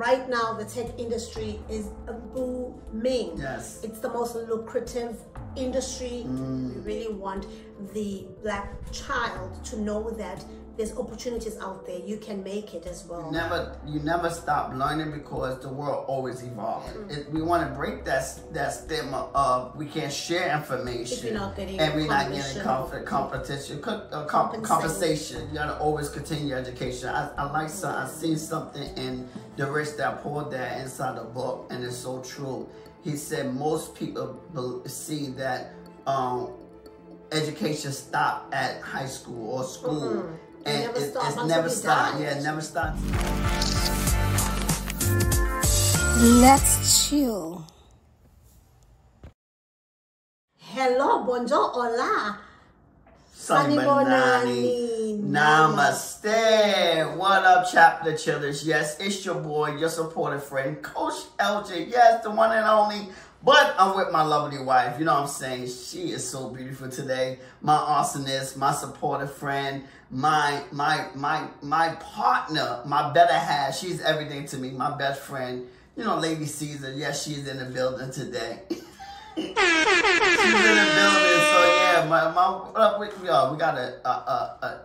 right now the tech industry is booming. Yes. It's the most lucrative industry. Mm. We really want the black child to know that there's opportunities out there. You can make it as well. never you never stop learning because the world always evolving. Mm. It, we want to break that that stigma of we can't share information If not getting and we're not getting comfort, competition, co- uh, com- Compensation. compensation. You gotta always continue your education. I, I like some. I seen something in the rich that poor dad inside the book, and it's so true. He said most people see that um, education stop at high school or school. Mm-mm. It And never it, stop it's never we stop. Yeah, it never stops. Let's chill. Hello, bonjour, hola. Sunny Banani. Banani. Namaste. What up, chapter chillers? Yes, it's your boy, your supportive friend, Coach LJ. Yes, the one and only. But I'm with my lovely wife. You know what I'm saying? She is so beautiful today. My awesomeness, my supportive friend, my my my my partner, my better half. She's everything to me. My best friend. You know, Lady Siza. Yes, she's in the building today. She's in the building, so yeah, my my uh, we, uh, we got a, a, a, a,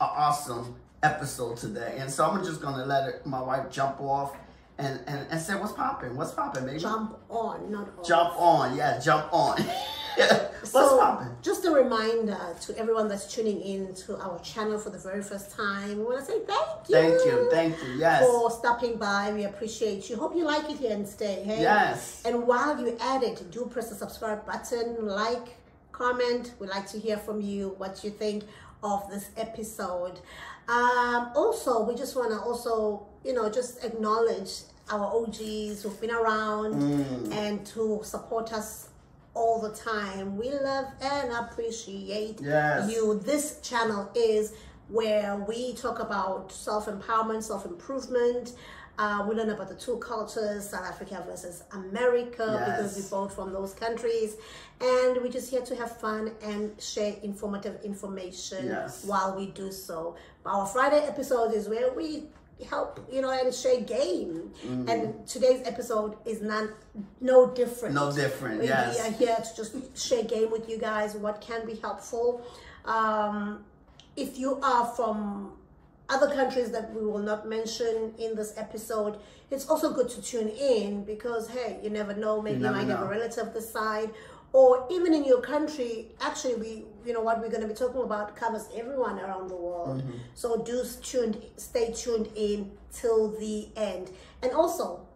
a awesome episode today, and so I'm just gonna let it, my wife jump off and, and, and say what's popping, what's popping, baby. Jump on, not. Jump on, yeah, jump on. what's so, popping? just a reminder to everyone that's tuning in to our channel for the very first time. We want to say thank you. Thank you, thank you, yes, For stopping by. We appreciate you. Hope you like it here and stay. Hey? yes, And while you're at it, do press the subscribe button, like, comment. We'd like to hear from you what you think of this episode. Um, also, we just want to also, you know, just acknowledge our OGs who've been around Mm. and to support us all the time. We love and appreciate Yes. you. This channel is where we talk about self-empowerment, self-improvement. Uh, we learn about the two cultures, South Africa versus America, because we're both from those countries. And we're just here to have fun and share informative information Yes. while we do so. Our Friday episode is where we help, you know, and share game. And today's episode is none, no different. No different, We yes, are here to just share game with you guys. What can be helpful? Um, if you are from other countries that we will not mention in this episode, it's also good to tune in because hey, you never know. Maybe you, might have a know. relative this side, or even in your country. Actually, we you know what we're going to be talking about covers everyone around the world. Mm-hmm. So do tuned, stay tuned in till the end, and also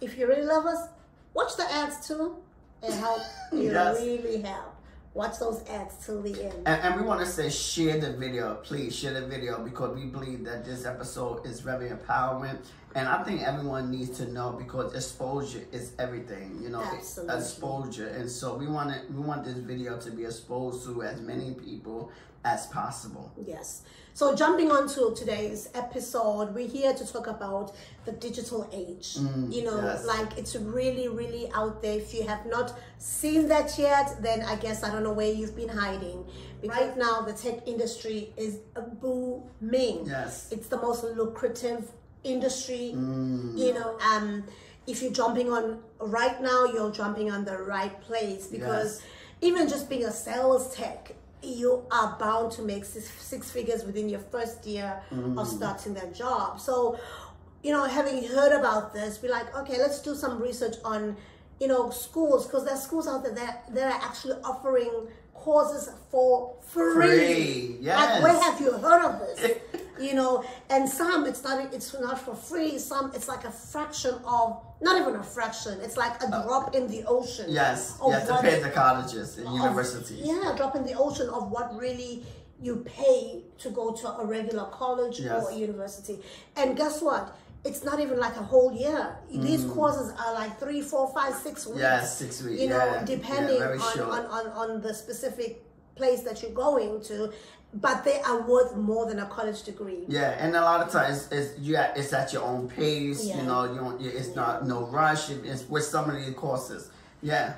if you really love us, watch the ads too. It help. You Yes. really help. Watch those ads till the end. And, and we want to say share the video, please share the video because we believe that this episode is very empowering. And I think everyone needs to know because exposure is everything, you know, Absolutely. exposure. And so we want it, we want this video to be exposed to as many people as possible. Yes. So jumping on to today's episode, we're here to talk about the digital age. Mm, you know, yes. like it's really, really out there. If you have not seen that yet, then I guess I don't know where you've been hiding. Right now, the tech industry is booming. Yes. It's the most lucrative industry. Mm. You know, um, if you're jumping on right now, you're jumping on the right place because Yes. even just being a sales tech, you are bound to make six, six figures within your first year of starting that job. So, you know, having heard about this, be like, okay, let's do some research on, you know, schools because there's schools out there that, that are actually offering courses for free. Free, Like, where have you heard of this? you know, and some it's not it's not for free. Some it's like a fraction of not even a fraction. It's like a drop in the ocean. Yes, of yes, to pay the colleges and universities. Yeah, drop in the ocean of what really you pay to go to a regular college Yes. or a university. And guess what? It's not even like a whole year. These courses are like three, four, five, six weeks. Mm. Yes, six weeks, You know, depending yeah, on, on, on, on the specific place that you're going to. But they are worth more than a college degree. Yeah, and a lot of times it's yeah, it's at your own pace. Yeah. You know, you don't, it's not no rush. It's with some of these courses. Yeah,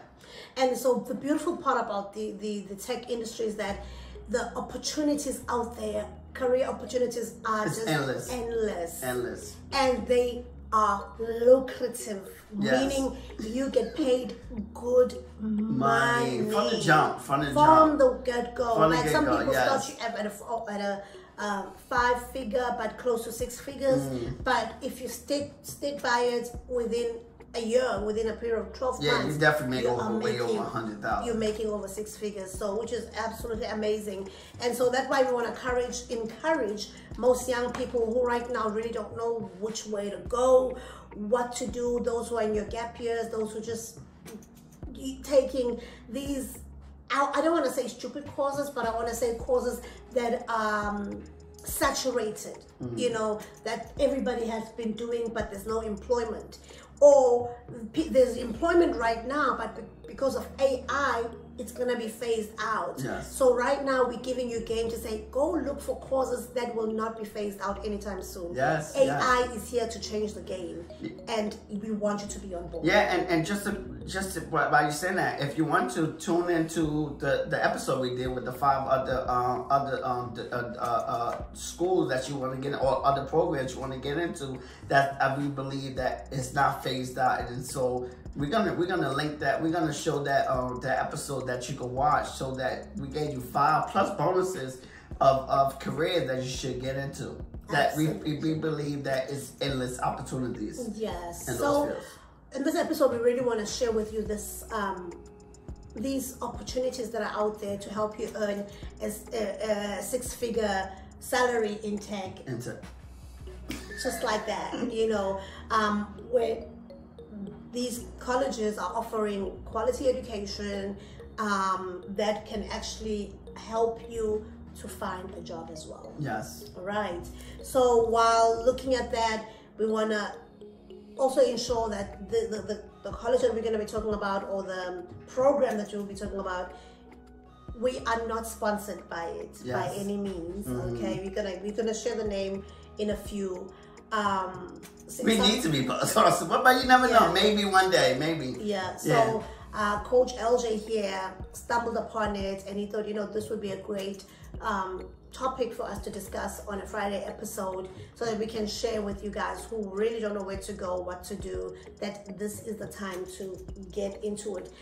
And so the beautiful part about the, the, the tech industry is that the opportunities out there, career opportunities are It's just endless. endless. endless. And they are lucrative, Yes. meaning you get paid good money, Money. From the jump, from the from jump. the get go. From Like some get-go, people yes. start you at a at a uh, five figure, but close to six figures. Mm. But if you stick stick by it within a year, within a period of twelve Yeah, you definitely make you over- way over making- 100,000. You're making over six figures, so which is absolutely amazing. And so that's why we want to encourage encourage most young people who right now really don't know which way to go, what to do. Those who are in your gap years, those who just taking these I I don't want to say stupid courses, but I want to say courses that um saturated, you know, that everybody has been doing, but there's no employment. Or there's employment right now, but because of AI, it's gonna be phased out. Yes. So right now, we're giving you game to say, go look for causes that will not be phased out anytime soon. Yes, AI is here to change the game, and we want you to be on board. Yeah, and, and just to just to, while while you saying that, if you want to tune into the, the episode we did with the five other um, other um, the, uh, uh, uh, schools that you want to get or other programs you want to get into, that uh, we believe that it's not phased out, and so we're gonna we're gonna link that we're gonna show that um that episode that you can watch so that we gave you five plus bonuses of of careers that you should get into. That we, we we believe that is endless opportunities. Yes. So, fields. in this episode, we really want to share with you this um, these opportunities that are out there to help you earn a, a, a six-figure salary in tech, Into just like that. You know, um, where these colleges are offering quality education um, that can actually help you to find a job as well. yes. Right. So while looking at that, we want to also ensure that the, the, the, the college that we're going to be talking about or the program that you'll be talking about, we are not sponsored by it by any means. Okay, we're gonna we're gonna share the name in a few. Um, We need to be possible, but you never Yeah. know. Maybe one day, maybe. Yeah. So Yeah. Uh, Coach LJ here stumbled upon it, and he thought, you know, this would be a great um, topic for us to discuss on a Friday episode, so that we can share with you guys who really don't know where to go, what to do. That this is the time to get into it.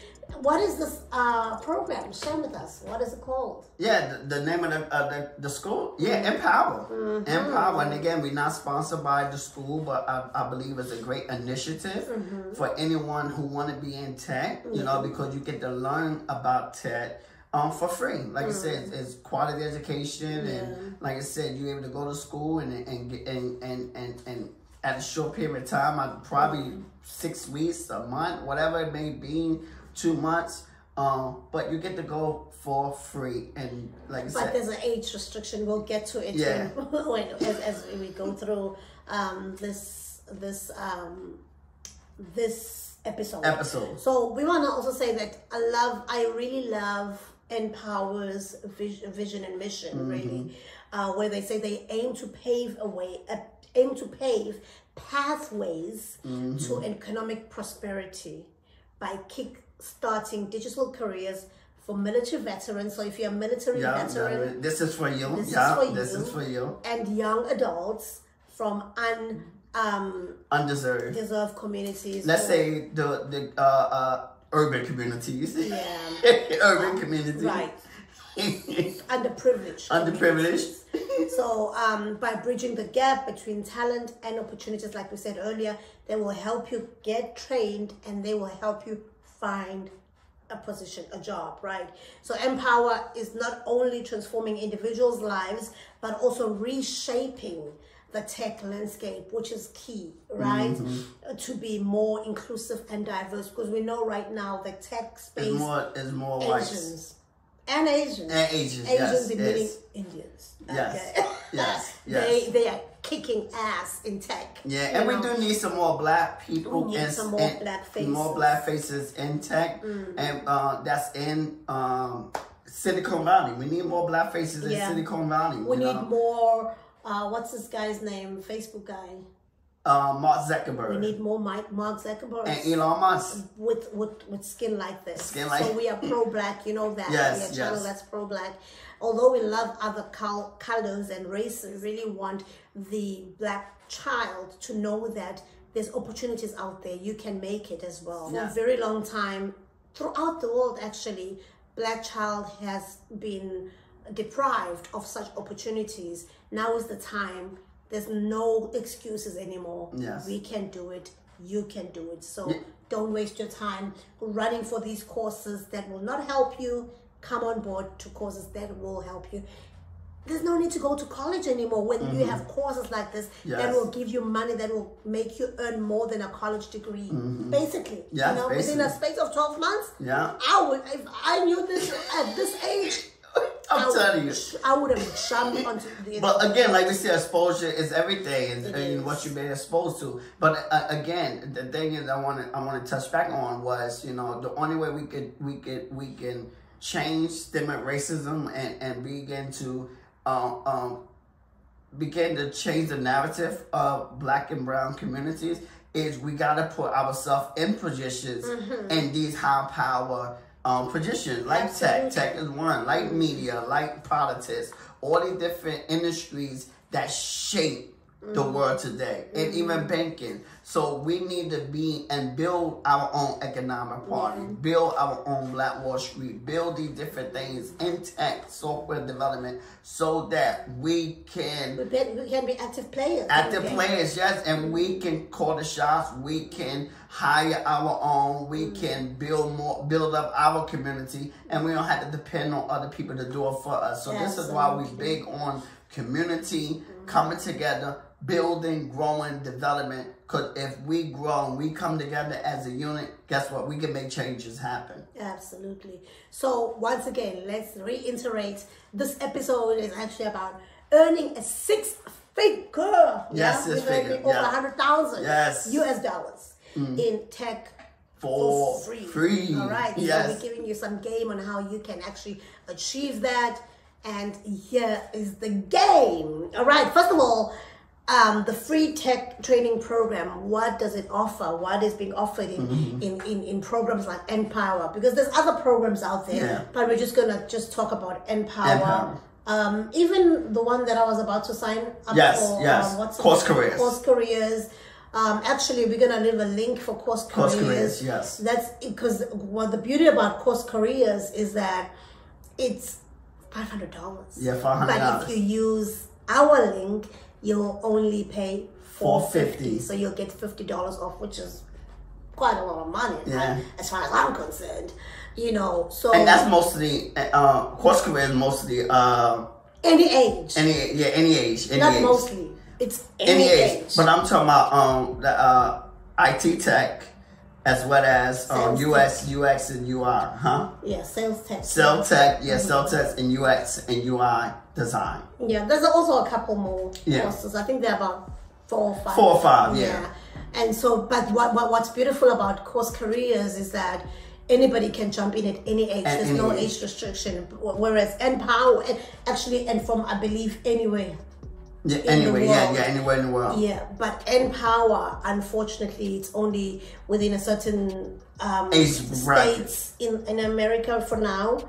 What is this uh, program? Share with us. What is it called? Yeah, the, the name of the, uh, the the school. Yeah, NPower. Mm-hmm. NPower. And again, we're not sponsored by the school, but I, I believe it's a great initiative Mm-hmm. for anyone who want to be in tech. You know, because you get to learn about tech. Um, for free, like I said, it's, it's quality education, and like I said, you're able to go to school and and get and and and, and at a short period of time, I probably six weeks, a month, whatever it may be, two months. Um, but you get to go for free, and like I But said, there's an age restriction. We'll get to it Yeah. when, as, as we go through um, this this um, this episode. episode. So we want to also say that I love, I really love NPower's vision, vision and mission, Mm-hmm. really, uh, where they say they aim to pave a way, uh, aim to pave pathways Mm-hmm. to economic prosperity by kick starting digital careers for military veterans. So if you're a military Yeah, veteran, yeah, this is for you. This is yeah, for this you. is for you. and young adults from un um, Undeserved. deserved communities. Let's or- say the the uh, uh, urban communities. Yeah. urban communities. Right. underprivileged. Underprivileged. So, um, by bridging the gap between talent and opportunities, like we said earlier, they will help you get trained and they will help you find a position, a job, right? So, NPower is not only transforming individuals' lives, but also reshaping the tech landscape, which is key, right? Uh, To be more inclusive and diverse, because we know right now the tech space, is more. It's more Asians and Asians, and Asians. Asians yes, meaning yes. Indians. Yes. Okay. Yes, They yes. they are kicking ass in tech. Yeah, and we do need some more black people We need and some more and black faces. Mm. black faces in tech, and uh, that's in um, Silicon Valley. We need more black faces in Silicon Valley. We need know? more. Uh, what's this guy's name? Facebook guy. uh, Mark Zuckerberg We need more Mike, Mark Zuckerberg and Elon Musk. with, with with skin like this. Skin like- so we are pro black. You know that. Yes, we are channel yes. that's pro black. Although we love other col- colors and races, we really want the black child to know that there's opportunities out there. You can make it as well. For Yeah. a very long time, throughout the world, actually, black child has been deprived of such opportunities. Now is the time. There's no excuses anymore. Yes. We can do it. You can do it. So don't waste your time running for these courses that will not help you. Come on board to courses that will help you. There's no need to go to college anymore when you have courses like this that Mm-hmm. Will give you money that will make you earn more than a college degree. Basically, Yes, you know, within a space of 12 months, Yeah. I would, if I knew this at this age, I'm I would, telling you. I would have jumped onto the. But again, like we said, exposure is everything, and, and what you've been exposed to. But uh, again, the thing is, I want to I want to touch back on was you know the only way we could we could we can change stigma racism and and begin to um, um begin to change the narrative of black and brown communities is we got to put ourselves in positions Mm-hmm. in these high power um, positions like tech. Absolutely. tech is one. Like media like politics all these different industries that shape the Mm-hmm. world today. And even banking so we need to be and build our own economic party build our own black wall street build these different things in tech software development so that we can we, can be active players. active Okay? players, yes, and we can call the shots. We can hire our own. We mm. can build more, build up our community, and we don't have to depend on other people to do it for us. So this is why we Absolutely. big on community mm-hmm. coming together, building, growing, development. Because if we grow and we come together as a unit, guess what? We can make changes happen. Absolutely. So once again, let's reiterate. This episode is actually about earning a six figure. Yes, yeah? six figure. Over a yeah. hundred thousand. Yes. Mm. US dollars in tech For, for free. free. All right. So we're giving you some game on how you can actually achieve that. And here is the game. All right. First of all, um, the free tech training program. What does it offer? What is being offered in, Mm-hmm. in, in, in programs like NPower? Because there's other programs out there, Yeah. but we're just gonna just talk about NPower. NPower. Um, even the one that I was about to sign up Yes, for, yes. um, what's Course? Careers. Course careers. Um, actually, we're gonna leave a link for course Course careers. Careers, yes. That's because what the beauty about course careers is that it's five hundred dollars. Yeah, $500. But if you use our link, you'll only pay four fifty. $450. So you'll get fifty dollars off, which is quite a lot of money, Yeah. right? As far as I'm concerned, you know. So And that's mostly, uh, course career is mostly, uh, any age, any, yeah, any age. Any not age. mostly. It's any, any age. age. But I'm talking about um the uh IT tech as well as um, Sales UX, UX and UI, huh? yeah, sales tech. Cell tech, yeah, cell tech and UX and UI design. Yeah, there's also a couple more Yeah. courses. I think there are about four or five. Four or five, yeah. And so, but what, what what's beautiful about course careers is that anybody can jump in at any age. At There's any no age. age restriction. Whereas NPower, actually, and from I believe anywhere. Yeah, anyway, yeah, yeah, anywhere in the world. Yeah, but NPower, unfortunately, it's only within a certain um, states in in America for now.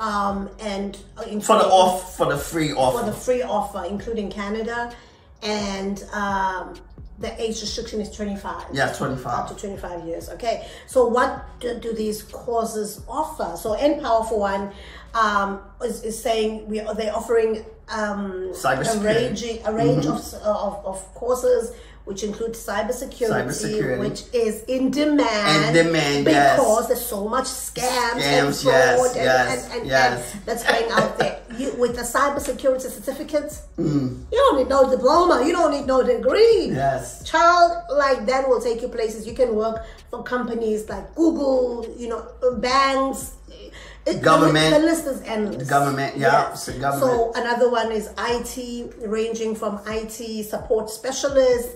Um, and For the off, for the free offer for the free offer, including Canada, and um, the age restriction is 25. yeah, Up to 25. 25 years. Okay. So what do, do these courses offer? So NPower for one um, is, is saying we are they're offering um, a range a range of, of of courses. Which include cybersecurity, Cybersecurity. which is in demand, In demand, yes. because there's so much scams, and Scams, yes, fraud and, yes, and, and, yes. and that's going out there. You, with the cybersecurity certificate, Mm. you don't need no diploma, you don't need no degree. Yes. Child like that will take you places. You can work for companies like Google, you know, banks. It- Government. The, list is endless. Government, yeah, the government. So another one is IT, ranging from IT support specialist,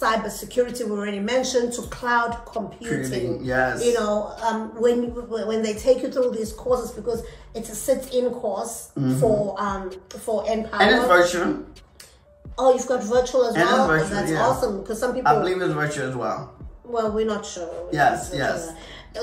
cybersecurity we already mentioned, to cloud computing. Computing, yes. You know, um, when when they take you through these courses because it's a sit-in course for um for NPower. And it's virtual. Oh, you've got virtual as And well. virtual, That's yeah. awesome because some people. I believe it's virtual as well. Well, we're not sure. Yes, yes.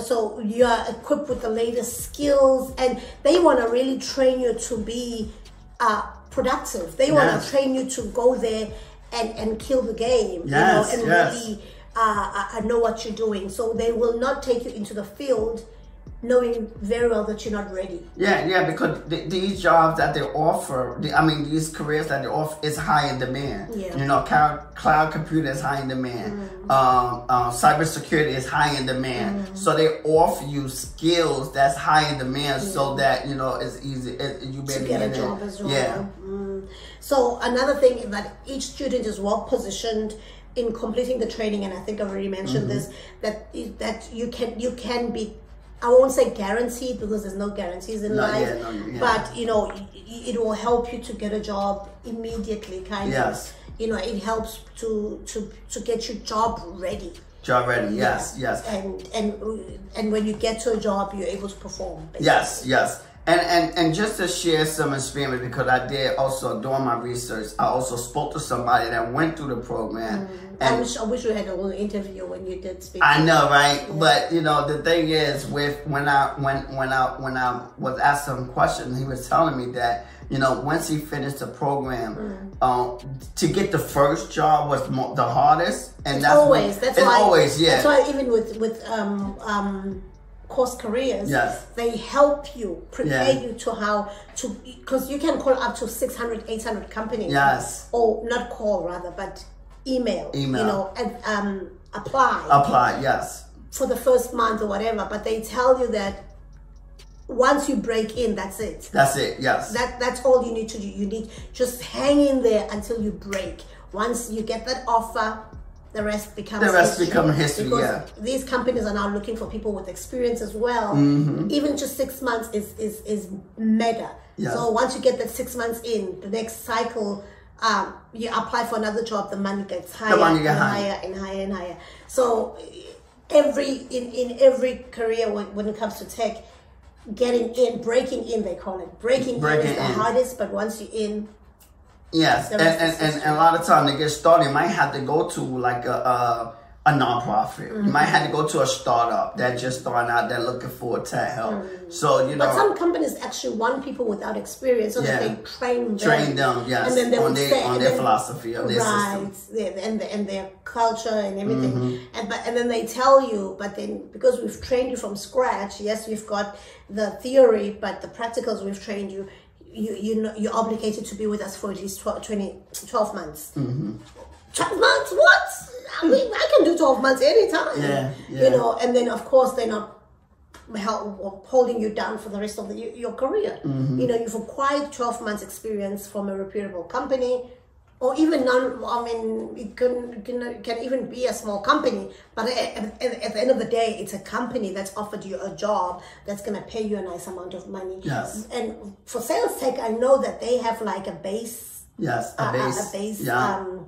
So you are equipped with the latest skills, and they want to really train you to be uh, productive. They want to train you to go there and and kill the game. Yes, you know, and yes. really uh, uh, know what you're doing. So they will not take you into the field knowing very well that you're not ready. Yeah, yeah, because th- these jobs that they offer, the, I mean, these careers that they offer is high in demand. Yeah. You know, cloud, cloud computer is high in demand. Mm-hmm. Um, uh, cybersecurity is high in demand. Mm-hmm. So they offer you skills that's high in demand, so that you know it's easy. It, you be to get a job as well. Yeah. Mm. So another thing is that each student is well positioned in completing the training, and I think I've already mentioned Mm-hmm. this that that you can you can be. I won't say guaranteed because there's no guarantees in No, life, yeah, no, yeah. but you know y- it will help you to get a job immediately. Kind Yes. of, you know, it helps to to to get your job ready. Job ready. Yes, Yeah. yes. And and and when you get to a job, you're able to perform. basically. Yes, yes. And, and and just to share some experience because I did also doing my research, I also spoke to somebody that went through the program. I And wish I wish we had a little interview when you did speak. I know, right? But you know, the thing is, with when I when when I when I was asked some questions, he was telling me that you know once he finished the program, Mm. um, to get the first job was mo- the hardest, and It's that's always what, that's why always yeah. That's why even with with um um course careers, Yes. they help you prepare Yeah. you to how to because you can call up to 600, 800 companies. Yes. Or not call rather, but email. Email. You know, and um apply Apply, yes, for the first month or whatever. But they tell you that once you break in, that's it. that's it, yes. That that's all you need to do. You need just hang in there until you break. Once you get that offer, the rest becomes The rest become history, yeah. these companies are now looking for people with experience as well. Mm-hmm. Even just six months is is is mega. Yeah. So once you get that six months in, the next cycle. Um, you apply for another job, the money gets higher, money and get higher and higher and higher. So every in, in every career when, when it comes to tech, getting in, breaking in, they call it. Breaking, in is the in. hardest, but once you're in, Yes, and, and, and, and a lot of time to get started, you might have to go to like a a, a nonprofit. You might have to go to a startup that just starting out, that looking for tech help. So you know, but some companies actually want people without experience so that Yeah. they train them. train them, yes, And then they on their stay- on and their then- philosophy of their right, system. and the, and their culture and everything, Mm-hmm. and but and then they tell you, but then because we've trained you from scratch, yes, we've got the theory, but the practicals we've trained you, you you know you're obligated to be with us for at least 12, 20, 12 months. Mm-hmm. 12 months? What? I mean, I can do 12 months anytime. Yeah, yeah. You know, and then of course they're not hel- holding you down for the rest of the, your career. Mm-hmm. You know, you've acquired 12 months experience from a reputable company or even non, I mean, it can, can, can even be a small company, but at, at, at the end of the day, it's a company that's offered you a job that's going to pay you a nice amount of money. Yes. And for sales tech, I know that they have like a base Yes, a a- base, a, base yeah, um,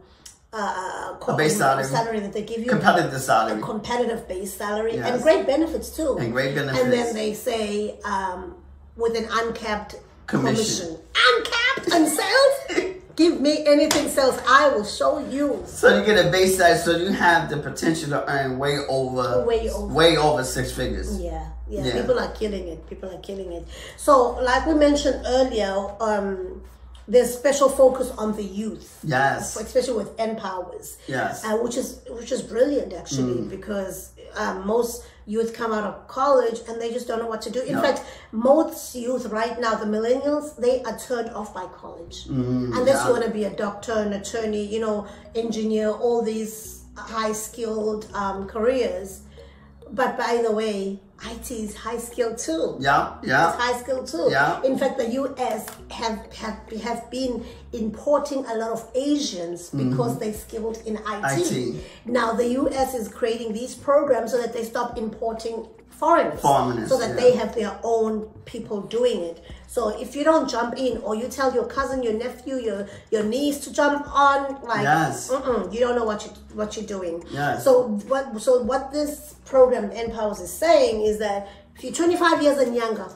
uh, co- base salary. that they give you competitive salary. a competitive base salary Yes. and great benefits too And great benefits. and then they say um, with an uncapped Commission. commission, uncapped and sales give me anything sales I will show you So you get a base salary, so you have the potential to earn way over, Way over. way over six figures. Yeah, yeah, Yeah. People are killing it. People are killing it. So, like we mentioned earlier, um, there's special focus on the youth. Yes. especially with NPowers. Yes. Mm. uh, which is which is brilliant actually because um, most youth come out of college and they just don't know what to do. In No. fact, most youth right now, the millennials, they are turned off by college unless yeah. you want to be a doctor, an attorney, you know, engineer, all these high skilled um, careers. But by the way, IT is high skilled too. Yeah, It's yeah. high skilled too. Yeah. In fact, the U.S. have have have been importing a lot of Asians mm-hmm. because they're skilled in IT. IT. Now the U.S. is creating these programs so that they stop importing foreigners, Foreigners, so that yeah. they have their own people doing it. So if you don't jump in, or you tell your cousin, your nephew, your your niece to jump on, like Yes. mm-mm, you don't know what you what you're doing. Yes. So what so what this program NPowers is saying is that if you're 25 years and younger,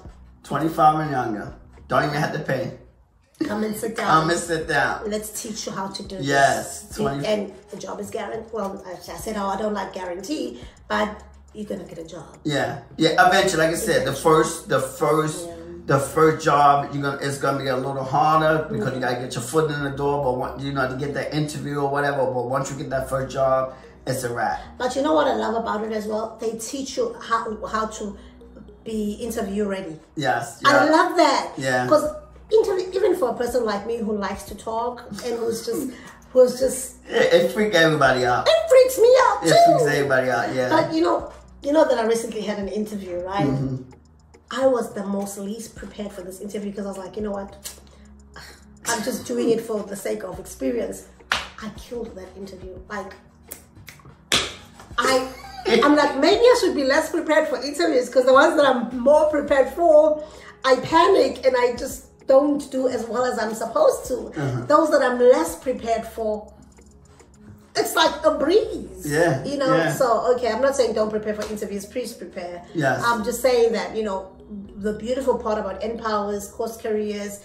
25 and younger. Don't even have to pay. come and sit down. Come and sit down. Let's teach you how to do Yes, this. 20 And the job is guaranteed. Well, I I said, oh, I don't like guarantee, but you're gonna get a job. Yeah, yeah. Eventually, like I said, the first, the first, the first job, you're gonna, it's gonna be a little harder because you gotta get your foot in the door. But you know, to get that interview or whatever. But once you get that first job, it's a wrap. But you know what I love about it as well? They teach you how how to be interview ready. Yes. I love that. Yeah. Because interview, even for a person like me who likes to talk and who's just who's just It, it freaks everybody out. it freaks me out too. It freaks everybody out. Yeah. But you know, you know that I recently had an interview, right? Mm-hmm. I was the most least prepared for this interview because I was like, you know what? I'm just doing it for the sake of experience. I killed that interview. Like, I, I'm like, maybe I should be less prepared for interviews because the ones that I'm more prepared for, I panic and I just don't do as well as I'm supposed to. Uh-huh. Those that I'm less prepared for, it's like a breeze. Yeah, You know, yeah. so okay, I'm not saying don't prepare for interviews, please prepare. Yes. I'm just saying that, you know, the beautiful part about NPowers, course careers,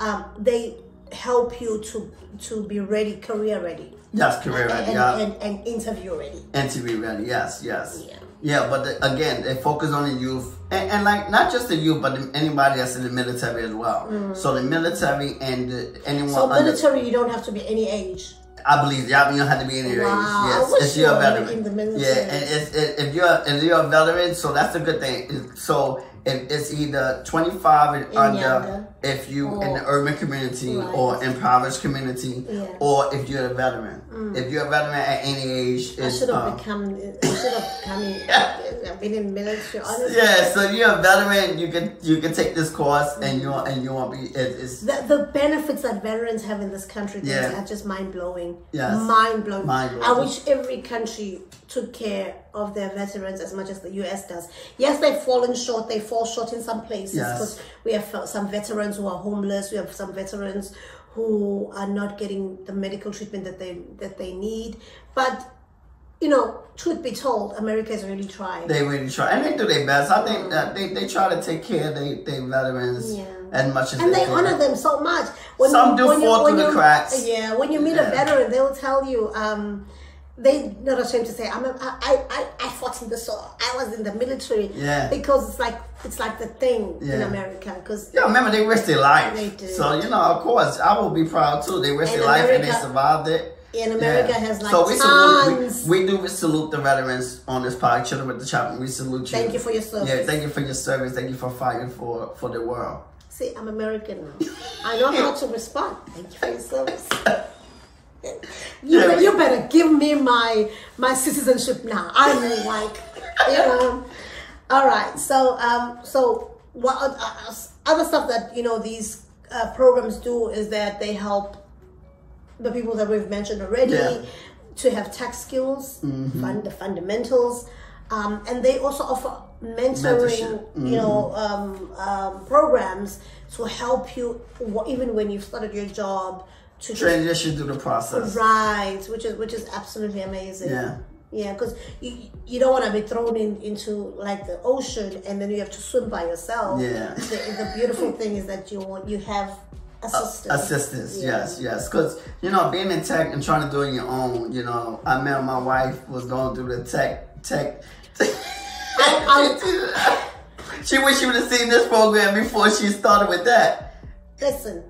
um, they help you to to be ready, career ready. yes, career ready. And, Yeah. and, and interview ready. interview ready. Yes, yes. Yeah. Yeah, but the, again, they focus on the youth, and, and like not just the youth, but the, anybody that's in the military as well. So the military and the, anyone Mm. So under, military you don't have to be any age. I believe y'all you don't have to be in your Wow, age. Yes, if you're a veteran. Yeah, and it's, it, if you're if you're a veteran, so that's a good thing. So it, it's either 25 and, under younger. if you in the urban community Right. or impoverished community, Yeah. Mm. or if you're a veteran. If you're a veteran at any age, I should have uh, become. I should have become. I've been in military. Honestly, Yeah, so you're a veteran. You can you can take this course and you and you won't be. It, it's The, the benefits that veterans have in this country Yeah. are just mind blowing. Yes. Mind blowing. Mind-blowing. I wish every country took care of their veterans as much as the US does. Yes, they've fallen short. They fall short in some places Yes. because we have some veterans who are homeless. We have some veterans who are not getting the medical treatment that they that they need. But you know, truth be told, America is really trying. they really try and they do their best. I think that they, they try to take care of their they veterans Yeah. as much as and they can. honor them so much. When Some do when fall when through the cracks. Yeah, when you meet Yeah. a veteran, they'll tell you. Um, they not ashamed to say, "I'm a, I, I, I fought in the war. I was in the military." Yeah. because it's like it's like the thing in America. Because Yeah, remember they risked their life. They did. So you know, of course, I will be proud too. They risked their life and they survived it. And America Yeah. has, like, so we tons. salute we, we do salute the veterans on this podcast, Chilling with the Chaplins. We salute you. Thank you for your service. Yeah, thank you for your service. Thank you for fighting for for the world. see, I'm American now. I know how to respond. Thank you for your service. You, Yeah, you better give me my my citizenship now. I'm like, you know. All right. So um so what uh, other stuff that you know these uh, programs do is that they help the people that we've mentioned already Yeah. Mm-hmm. to have tech skills, fund the fundamentals, um, and they also offer mentoring, Mm-hmm. you know, um, um, programs to help you even when you've started your job to Transition through the process. Right, which is which is absolutely amazing. Yeah. Yeah, because you you don't want to be thrown in into like the ocean and then you have to swim by yourself. Yeah. The, the beautiful thing is that you want you have assistance. Assistance, Yeah. yes, yes. Because, you know, being in tech and trying to do it on your own, you know, I met my wife was going through the tech, tech. she wish she would have seen this program before she started with that. Listen,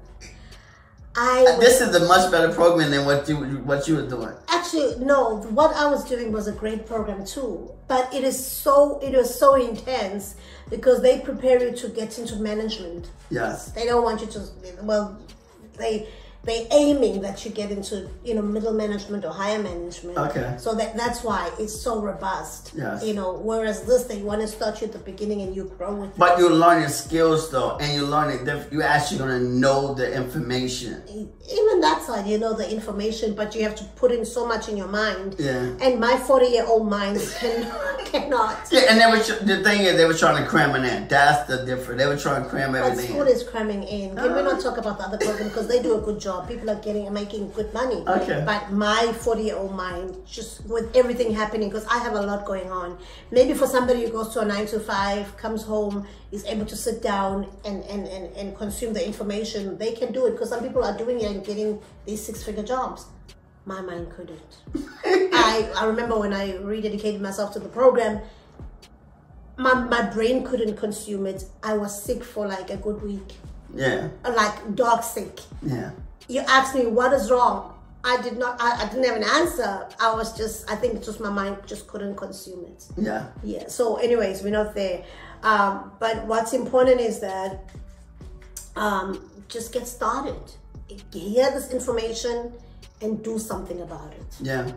I was, This is a much better program than what you what you were doing. actually no. What I was doing was a great program too, but it is so it was so intense because they prepare you to get into management. Yes. They don't want you to. Well, they they aiming that you get into you know middle management or higher management. Okay. So that that's why it's so robust. Yes. You know, whereas this they want to start you at the beginning and you grow with. it. But you're learning skills though, and you're learning. You're actually gonna know the information. even that side, you know the information, but you have to put in so much in your mind. Yeah. And my forty-year-old mind can cannot. Yeah, and they were the thing is they were trying to cram it in. That's the difference. They were trying to cram But everything. school in. is cramming in. Can we not talk about the other program because they do a good job. People are getting and making good money. Okay. But my forty-year-old mind, just with everything happening, because I have a lot going on. Maybe for somebody who goes to a nine to five, comes home, is able to sit down and and and, and consume the information, they can do it. Because some people are doing it and getting these six-figure jobs. My mind couldn't. I I remember when I rededicated myself to the program. My, my brain couldn't consume it. I was sick for like a good week Yeah, like dog sick. yeah. You ask me what is wrong. I did not. I, I didn't have an answer. I was just. I think it's just my mind just couldn't consume it. Yeah. Yeah. So, anyways, we're not there. Um, but what's important is that um, just get started. Hear this information and do something about it. Yeah,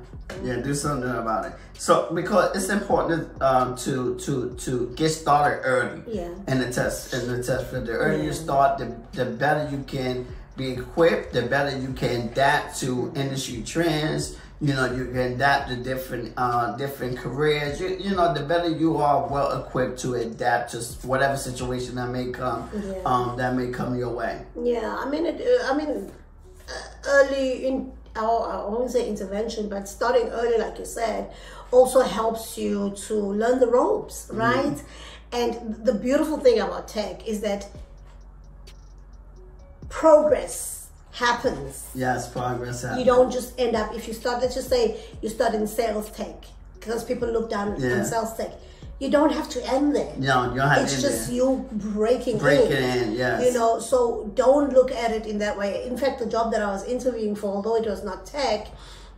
yeah, do something about it. So because it's important um, to to to get started early. Yeah. In the test, in the test field, the earlier you start, the the better you can be equipped. The better you can adapt to industry trends. You know, you can adapt to different uh, different careers. You, you know, the better you are well equipped to adapt to whatever situation that may come Yeah. um, that may come your way. Yeah, I mean, it, uh, I mean, uh, early in, I I won't say intervention, but starting early, like you said, also helps you to learn the ropes, right? And the beautiful thing about tech is that progress happens. Yes, progress happens. You don't just end up if you start. Let's just say you start in sales tech, because people look down Yeah. on sales tech. You don't have to end there. No, you don't have It's just there. you breaking Break in. it in, yes. You know, so don't look at it in that way. In fact, the job that I was interviewing for, although it was not tech,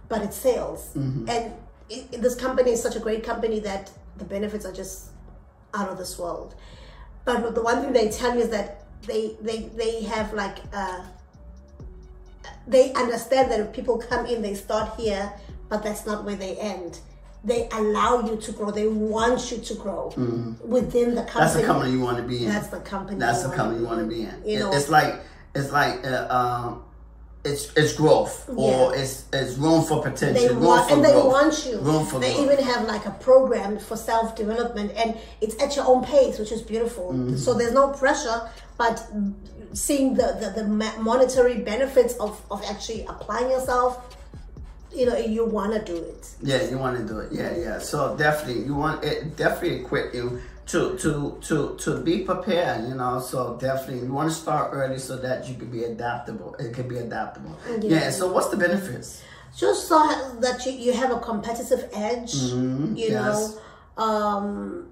but it's sales, Mm-hmm. and it, this company is such a great company that the benefits are just out of this world. But the one thing they tell you is that they they they have like uh, they understand that if people come in, they start here, but that's not where they end. They allow you to grow. They want you to grow within the company. Mm-hmm. That's the company you want to be in. That's the company. That's you the company you want to be in. You know, it's like it's like uh, um, it's it's growth or Yeah. it's it's room for potential. they want and they growth. want you. Room for they growth. even have like a program for self development, and it's at your own pace, which is beautiful. Mm-hmm. So there's no pressure, but seeing the the, the monetary benefits of of actually applying yourself, you know, you want to do it. Yeah, you want to do it. Yeah, yeah. So definitely, you want it. Definitely equip you to to to to be prepared. You know, so definitely you want to start early so that you can be adaptable. It can be adaptable. Yeah. Yeah. so what's the benefits? just so that you, you have a competitive edge you yes. know um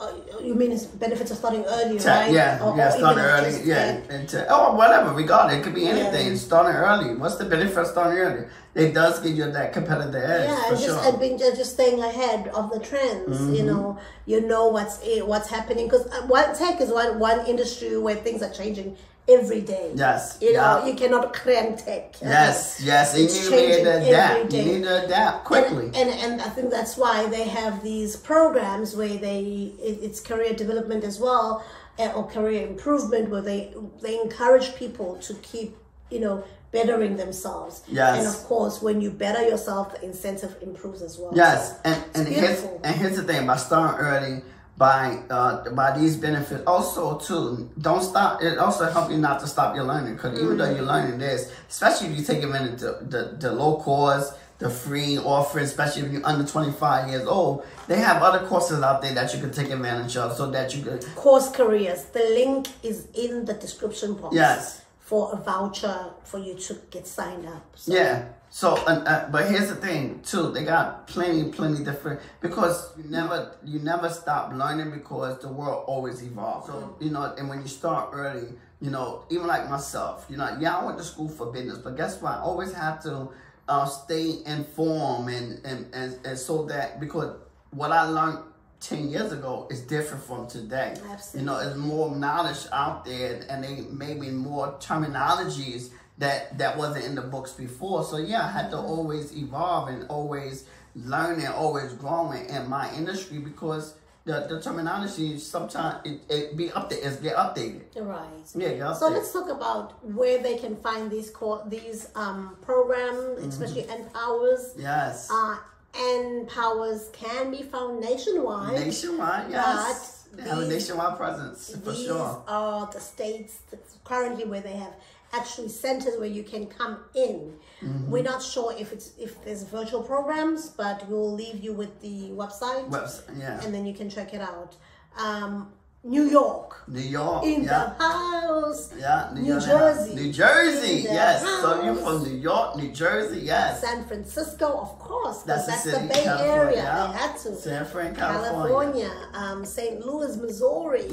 uh, you mean it's benefits of starting early Te- right Yeah, Or- yeah, or starting early. Yeah, and oh, whatever, we regardless, it could be anything. Yeah. Starting early. What's the benefit of starting early? It does give you that competitive edge yeah, for just sure. and being just, just staying ahead of the trends. Mm-hmm. You know, you know what's i- what's happening because one tech is one one industry where things are changing every day. Yes, you know, yeah. you cannot cram tech. yes, yes, It's you need changing to adapt. You need to adapt quickly. And, and and I think that's why they have these programs where they it, it's career development as well uh, or career improvement where they they encourage people to keep you know bettering themselves. Yes. And of course, when you better yourself, the incentive improves as well. Yes, and and here's and here's the thing: by starting early, by uh by these benefits, also too, don't stop. It also help you not to stop your learning because even though you're learning this, especially if you take advantage of the the low course, the free offering, especially if you're under 25 years old, they have other courses out there that you can take advantage of, so that you could. Course careers. The link is in the description box. Yes. For a voucher for you to get signed up. So Yeah. So, uh, uh, but here's the thing too. They got plenty, plenty different because you never, you never stop learning because the world always evolves. So you know, and when you start early, you know, even like myself, you know, yeah, I went to school for business, but guess what? I always have to uh, stay informed and, and and and so that because what I learned. 10 years ago is different from today. Absolutely. You know, there's more knowledge out there and they maybe more terminologies that that wasn't in the books before. So yeah, I had to always evolve and always learn and always growing in my industry because the, the terminology sometimes it, it be updated, it's get updated. Right. Yeah, So let's talk about where they can find these core these um programs, Mm-hmm. especially NPowers. yes. Uh, NPowers can be found nationwide. nationwide, yes. but They have a nationwide presence for These sure. are the states currently where they have actually centers where you can come in. Mm-hmm. We're not sure if it's if there's virtual programs, but we'll leave you with the website, Website, yeah. and then you can check it out. Um, New York New York, in yeah. the house. Yeah, New, New Jersey. New Jersey, the yes. So you're from New York, New Jersey, yes. San Francisco, of course, That's the that's, city, the Bay California, Area. yeah. They had to. San Fran, California. California, um, St. Louis, Missouri,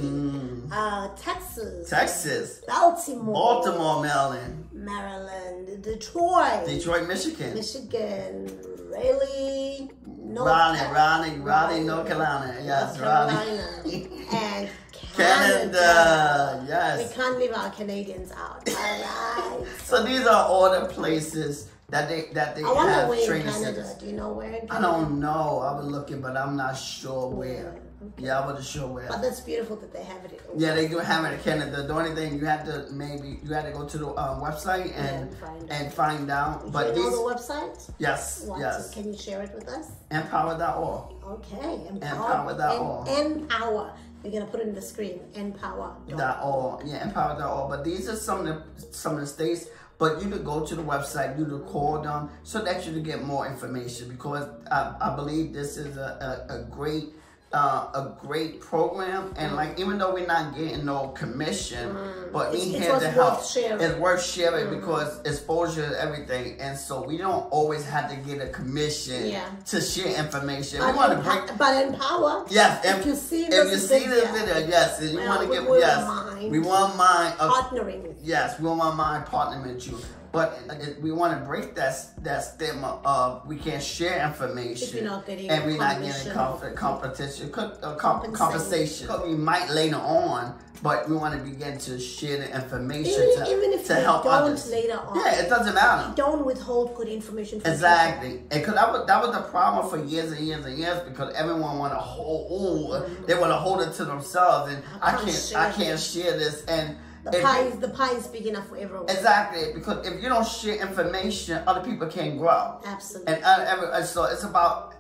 uh, Texas, Texas, Baltimore, Baltimore, Maryland, Maryland, Detroit, Detroit, Michigan. Michigan, Raleigh, North Raleigh, Raleigh, Raleigh, North Carolina. Yes, North Raleigh. Carolina, and Canada. We Yes. We can't leave our Canadians out. All right. So these are all the places that they that they I wonder have where in training Canada. centers. Do you know where? I don't know. I was looking, but I'm not sure where. Okay. Yeah, I wasn't sure where. But that's beautiful that they have it. in- Yeah, they do have it in Canada. The only thing you have to maybe you had to go to the uh, website and And find and find out. Do But you these, know the website? yes, What? yes, Can you share it with us? npower.org. Okay. NPower dot org. En- NPower. We're gonna put it in the screen. NPower. dot org. Yeah, npower.org. But these are some of the some of the states. But you could go to the website, you could call them so that you can get more information because I, I believe this is a, a, a great uh, a great program and like even though we're not getting no commission, but we Mm. It's- it's here what's to help. It's worth sharing because exposure is everything, and so we don't always have to get a commission Yeah. to share information. But, we want to break but NPower. Yes, If if you see if you see this video, video, yes, and you well, want to give yes, mind we want mine. Uh, Partnering yes, we want my partner with you, but we want to break that that stigma of we can't share information If you're not getting and we're not getting comp- competition, co- uh, comp- compensation. We might later on, but we want to begin to share the information Even, to, even if to help others. later on, Yeah, it doesn't matter. don't withhold good information. From Exactly, and cause that was that was the problem for years and years and years because everyone want to hold, ooh, they want to hold it to themselves, and I I can't I share can't share this, and. The if pie you- is the pie is big enough for everyone. exactly because if you don't share information, other people can't grow, Absolutely. and, uh, and so it's about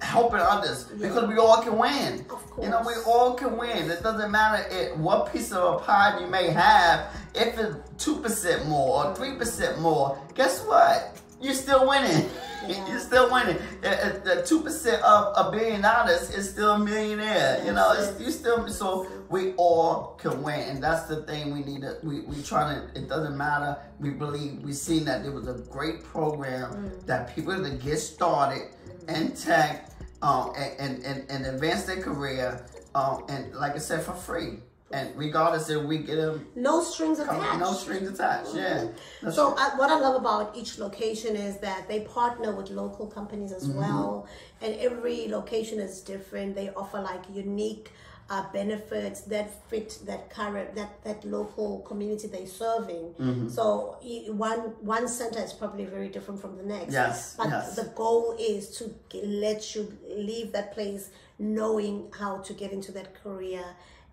helping others because we all can win. Of You know, we all can win. It doesn't matter it, what piece of a pie you may have. If it's two percent more or three percent more, guess what? You're still winning. Yeah. You're still winning. Uh, uh, The two percent of a billion dollars is still a millionaire. You know, it's, you still so we all can win, and that's the thing we need to. We we trying to. It doesn't matter. We believe we seen that there was a great program that people to get started in tech, um, and, and and and advance their career, um, and like I said, for free. And regardless if we get them, no strings attached. no strings attached. Yeah. That's So uh, what I love about each location is that they partner with local companies as well, and every location is different. They offer like unique uh, benefits that fit that current that that local community they're serving. Mm-hmm. So e- one one center is probably very different from the next. Yes, but yes. the goal is to let you leave that place knowing how to get into that career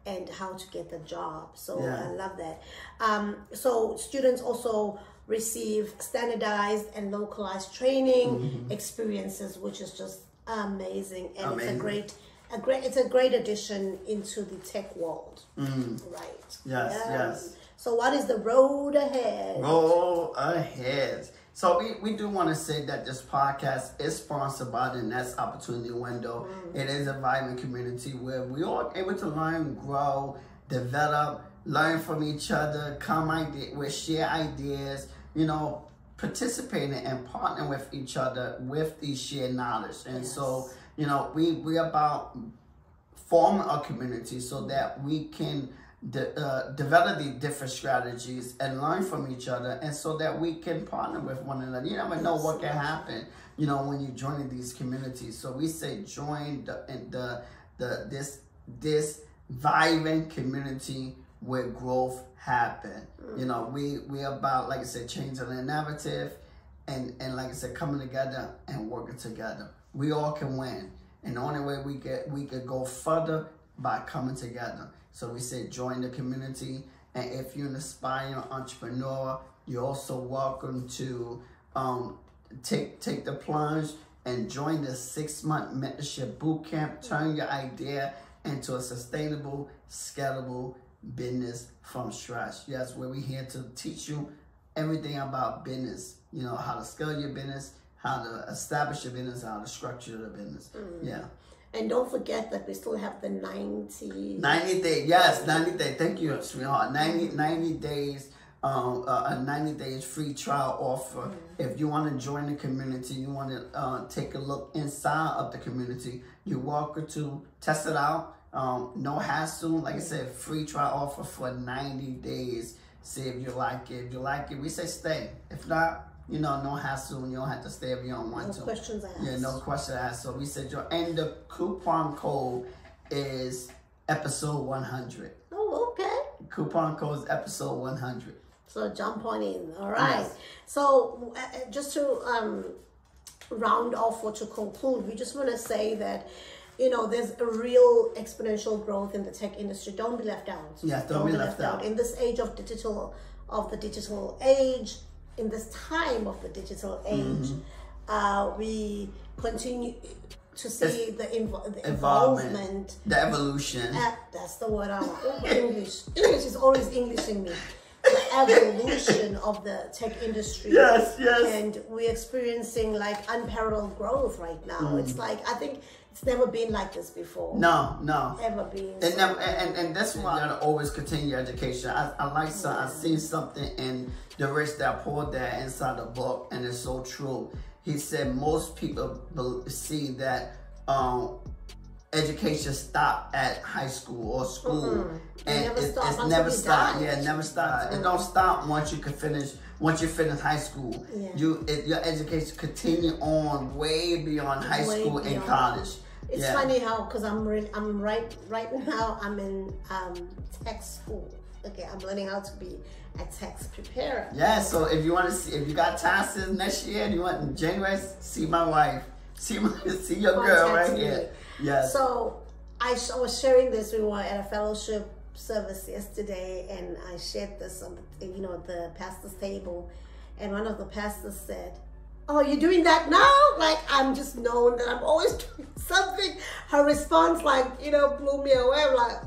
and how to get the job. So Yeah. I love that. Um, so students also receive standardized and localized training experiences, which is just amazing, and it's Mm-hmm. A great, a great, it's a great addition into the tech world. Right. Mm-hmm. Yes, yes. So what is the road ahead? Roll ahead. So we, we do want to say that this podcast is sponsored by the Next Opportunity Window. Mm. It is a vibrant community where we are able to learn, grow, develop, learn from each other, come idea, we share ideas, you know, participating and partnering with each other with these shared knowledge. And so, you know, we we about form a community so that we can de- uh, develop these different strategies and learn from each other and so that we can partner with one another. You never know what can happen you know when you join these communities. So we say join the the, the this this vibrant community where growth happen. You know we we about like i said changing the narrative and and like I said, coming together and working together. We all can win, and the only way we get we could go further by coming together. So we say join the community, and if you're an aspiring entrepreneur, you're also welcome to um, take take the plunge and join the six month mentorship boot camp. Turn your idea into a sustainable, scalable business from scratch. Yes, where we're here to teach you everything about business. You know, how to scale your business, how to establish your business, how to structure the business. Yeah. And don't forget that we still have the 90 90 days. Yes, 90 days. Thank you, sweetheart. 90, 90 days. Um, uh, a 90 days free trial offer. If you want to join the community, you want to uh, take a look inside of the community, you're welcome to test it out. Um, no hassle. Like I said, free trial offer for 90 days. see if you like it. If you like it, we say stay. If not, you know, no hassle. You don't have to stay if you don't want No to. questions asked. Yeah, no question asked. So we said your and the coupon code is episode 100. Oh, okay. Coupon code is episode 100. So jump on in. All right. Yes. So uh, uh, just to um, round off or to conclude, we just want to say that you know there's a real exponential growth in the tech industry. Don't be left out. Yes, don't be left out. In this age of digital, of the digital age, in this time of the digital age, Mm-hmm. uh, we continue to see the, invo- the Involvement, the evolution. uh, that's the word I want. English. English is always Englishing me. The evolution of the tech industry. Yes, yes. And we're experiencing like unparalleled growth right now. Mm. It's like I think it's never been like this before. no, no. Ever been. And, So- never, and, and that's why you gotta always continue your education. I, I like some, I seen something in The Rich Dad Poor Dad inside the book, and it's so true. He said most people see that um, education stop at high school or school, and never it- it's never you stop. Yeah, it never stop. It don't stop once you can finish. Once you finish high school, Yeah. you it, your education continue on way beyond high Way school and college. It's Yeah. funny how because I'm really I'm right right now I'm in um, tech school. Okay, I'm learning how to be a text preparer. Yeah, so if you want to see, if you got taxes next year and you want in January, see my wife, see my, see your girl right me. here. Yes. So I, sh- I was sharing this. We were at a fellowship service yesterday, and I shared this on the, you know the pastor's table, and one of the pastors said, "Oh, you're doing that now? Like I'm just known that I'm always doing something." Her response, like you know, blew me away. I'm like,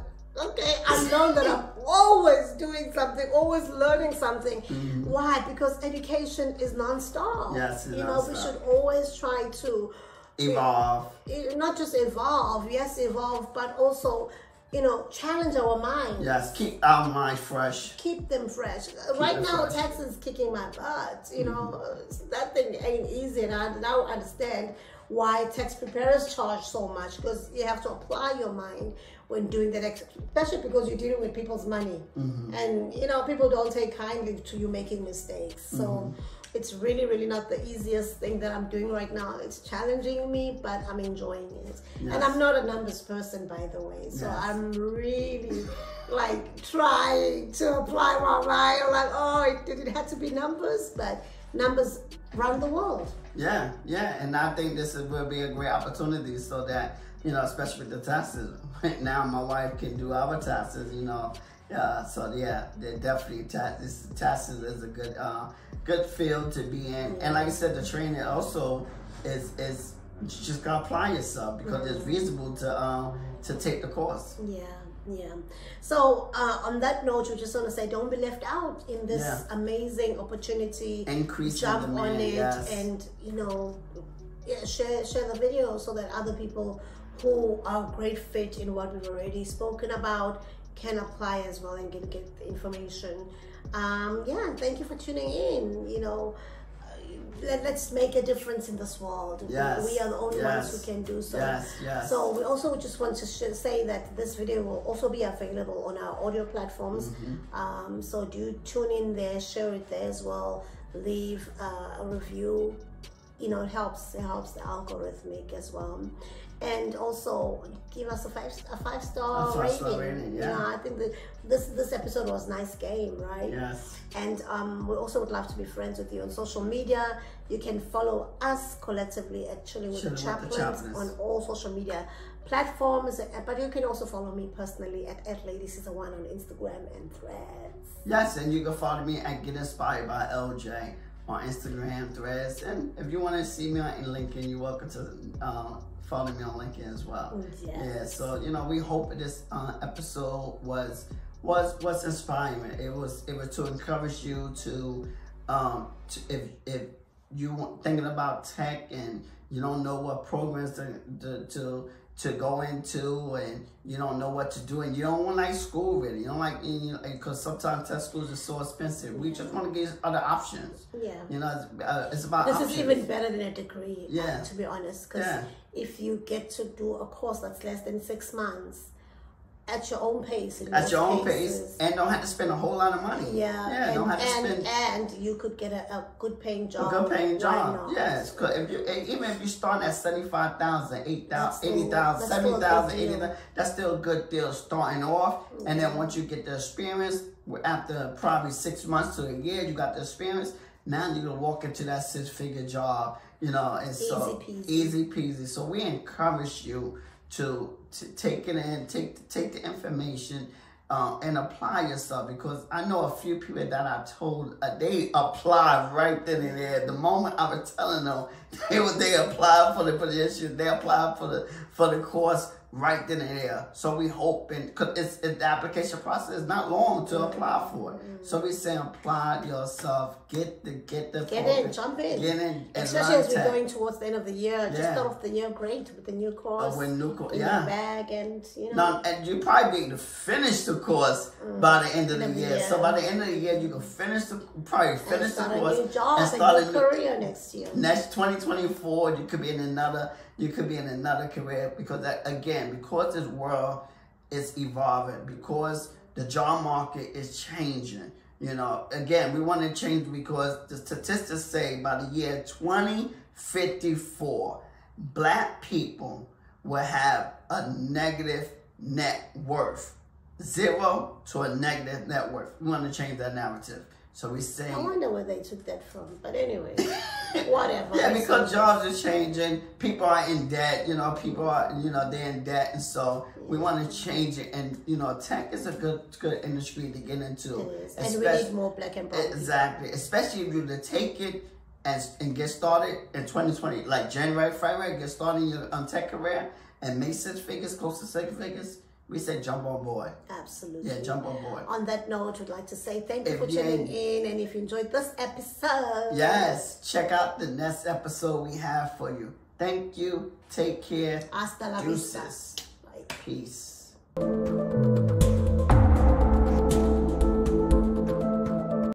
okay, I'm known that I'm always doing something, always learning something. Mm-hmm. Why? Because education is nonstop. Yes, you know, we should always try to Evolve. it- not just evolve, yes, evolve, but also, you know, challenge our mind. Yes, keep our mind fresh. Keep them fresh. right them now, fresh. Texas kicking my butt. You know, that thing ain't easy, and I now understand why tax preparers charge so much because you have to apply your mind when doing that, especially because you're dealing with people's money, Mm-hmm. and you know people don't take kindly to you making mistakes. So. Mm-hmm. It's really, really not the easiest thing that I'm doing right now. It's challenging me, but I'm enjoying it. And I'm not a numbers person, by the way. So Yes. I'm really like trying to apply my mind. I'm like, oh, it, did it have to be numbers? But numbers run the world. Yeah, yeah, and I think this is, will be a great opportunity so that you know, especially with the taxes. Right now, my wife can do our taxes. You know, yeah. So yeah, definitely taxes. Taxes is a good, uh, good field to be in. And like I said, the training also is is just gotta apply yourself because it's reasonable to um to take the course. Yeah, yeah. So uh, on that note, we just want to say, don't be left out in this Yeah. amazing opportunity. Increase in Jump on it yes. and you know, yeah, share share the video so that other people who are great fit in what we've already spoken about can apply as well and get get information. Um, yeah, thank you for tuning in. You know. uh, Let, let's make a difference in this world. We- Yes, We, are the only ones who can do so. yes, yes. So we also just want to sh- say that this video will also be available on our audio platforms. Mm-hmm. Um, so do tune in there, share it there as well, leave uh, a review. You know, it helps. It helps the algorithmic as well, and also give us a five a five star A five-star rating. rating, You yeah. I think that this this episode was nice game, right? Yes. And um, we also would love to be friends with you on social media. You can follow us collectively, actually, with the with the Chaplins Chaplins. on all social media platforms. Uh, But you can also follow me personally at, at is the One on Instagram and Threads. Yes, and you can follow me at Get Inspired by LJ on Instagram, Threads, and if you want to see me on LinkedIn, you're welcome to uh, follow me on LinkedIn as well. Yes. Yeah, so you know, we hope this uh, episode was was was inspiring. It was it was to encourage you to um to, if if you thinking about tech and you don't know what programs to to to, to go into and you don't know what to do and you don't want like school really you don't like because sometimes tech schools are so expensive we just want to get other options Yeah. you know it's, uh, it's about This options. is even better than a degree, Yeah. to be honest. Because Yeah. if you get to do a course that's less than six months, at your own pace. at your own cases. pace and don't have to spend a whole lot of money. Yeah, yeah, and, don't have to and, spend and you could get a, a good paying job. a good paying job. Yes, 'cause if you eh, even if you start at 75,000, 8,000, That's still- 80,000, that's still a good 70,000, deal. 80,000, that's still a good deal starting off. And then once you get the experience, after probably six months to a year, you got the experience. Now you can walk into that six figure job, you know, and so peasy. easy peasy. So we encourage you to, to take it in, take take the information. Uh, and apply yourself because I know a few people that I told uh, they applied right then and there. The moment I was telling them they they applied for the position, they applied for the for the course right then and there. So we hoping because it's, it, the application process is not long to apply for. it. So we say apply yourself, get the get the Get in, jump in. get in, Especially as we're going towards the end of the year. Just Yeah. start off the year great with the new course. Uh, with new yeah. bag and, you know. Now, and you probably be to finish the course Mm. by the end of the the year. So by the end of the year, you can finish the probably finish the course new job and start a new career next year. next 2024 you could be in another you could be in another career because that, again because this world is evolving because the job market is changing you know again we want to change because the statistics say by the year 2054 black people will have a negative net worth zero to a negative net worth we want to change that narrative so we say I wonder where they took that from. But anyway, whatever. yeah, because jobs are changing. People are in debt. You know, people are you know they're in debt, and so we want to change it. And you know, tech is a good good industry to get into. It is. And we need more black and brown people. Exactly, especially if you to take it and and get started in 2020, like January, February, get started in your um, tech career and make six figures, close to six figures. We say jump on board. Absolutely. Yeah, jump on board. On that note, we'd like to say thank you If for tuning in. And if you enjoyed this episode, Yes, check out the next episode we have for you. Thank you. Take care. hasta la vista. Deuces. Bye. Peace.